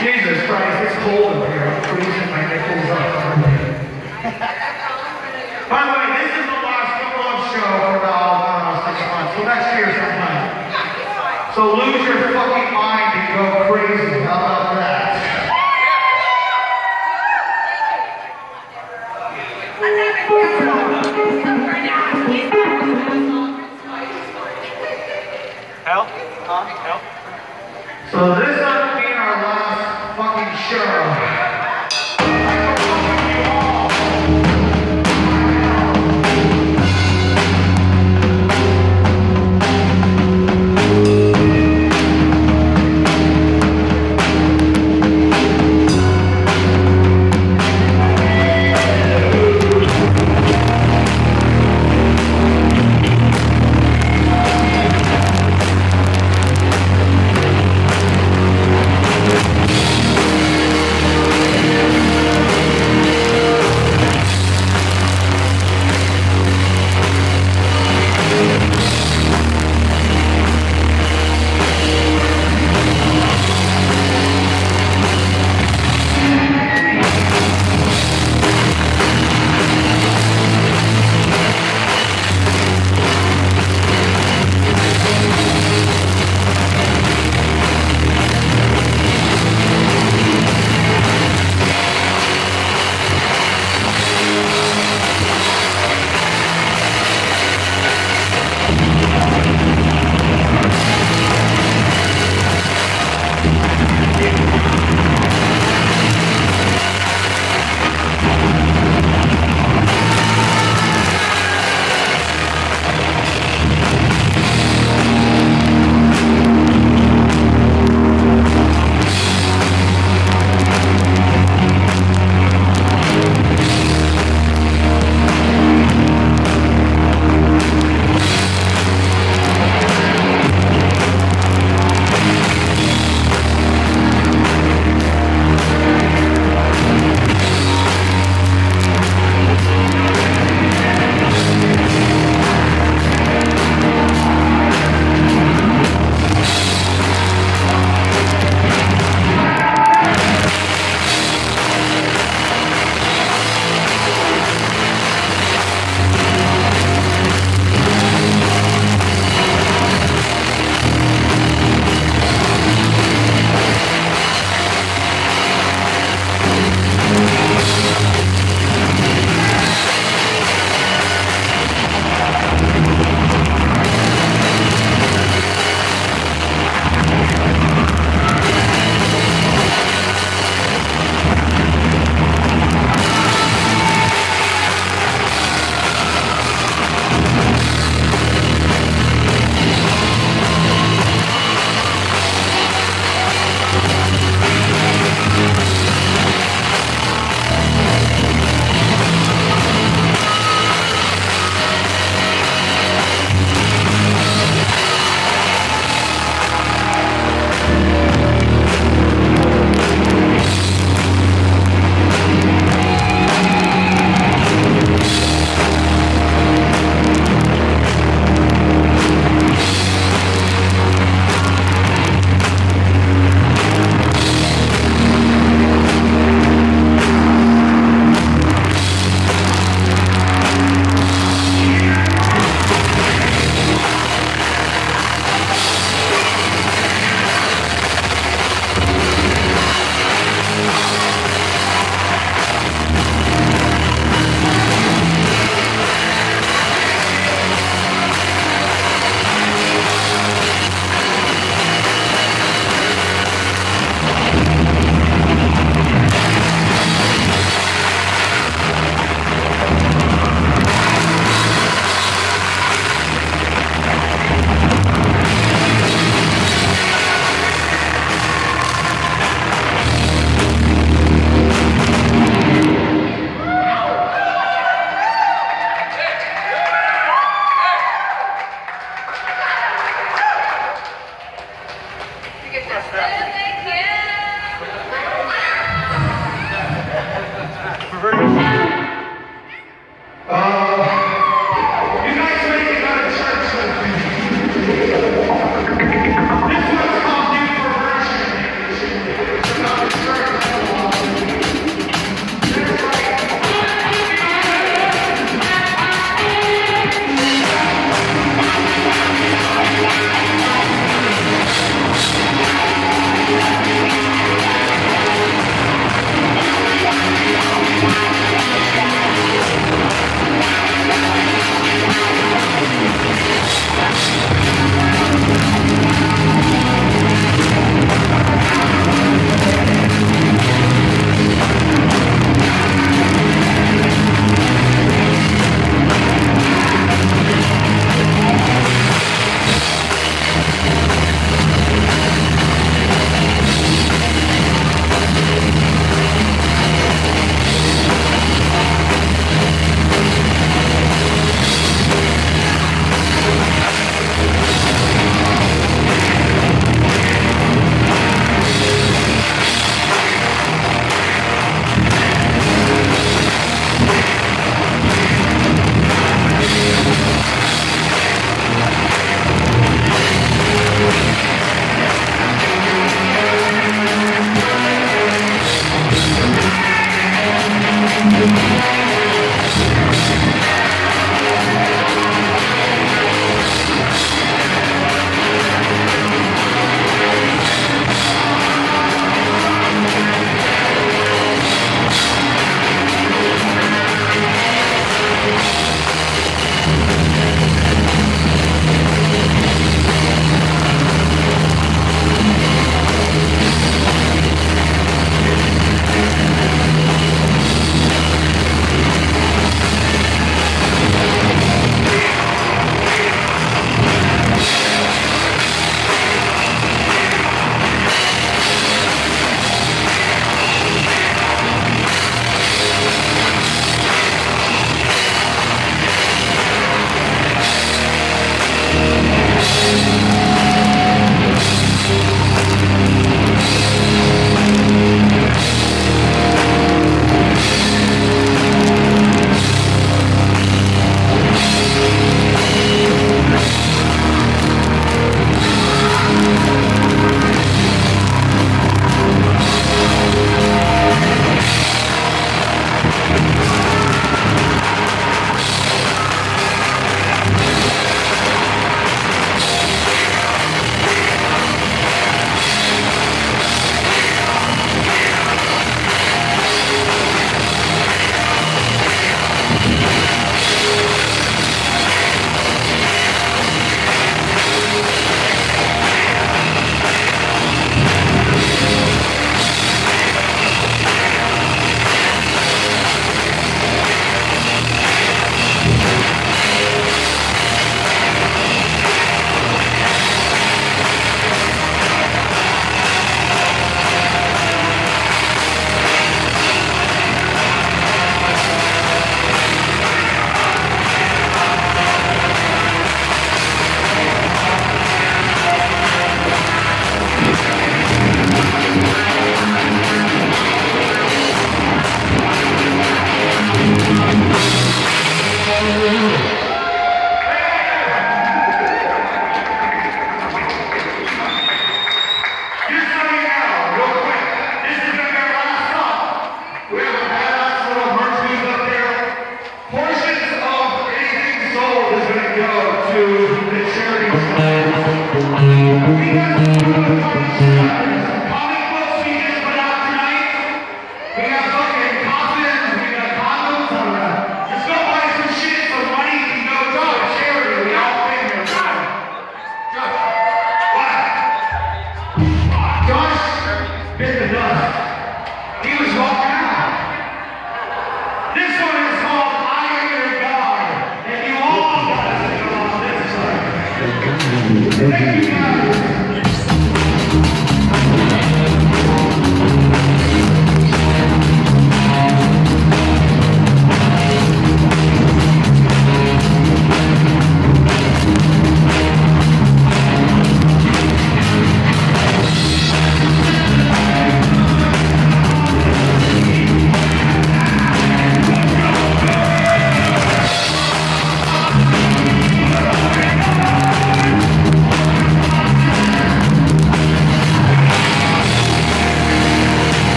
Jesus Christ, it's cold in here. I'm freezing my nipples up. By the way, this is the last football show for about, don't six months. So next year sometime. So lose your fucking mind and go crazy.